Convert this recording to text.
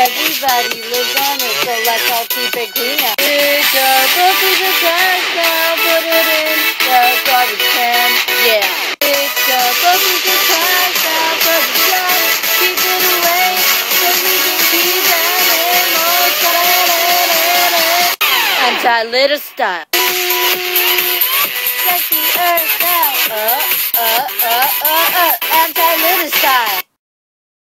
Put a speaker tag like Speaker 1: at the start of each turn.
Speaker 1: Everybody lives on it, so let's all keep it clean. Pick up a piece of trash now, put it in the garbage can. Yeah. Pick up a piece of trash now, cause it's done. Keep it away, so we can keep animals silent. Anti-litter style. Check the earth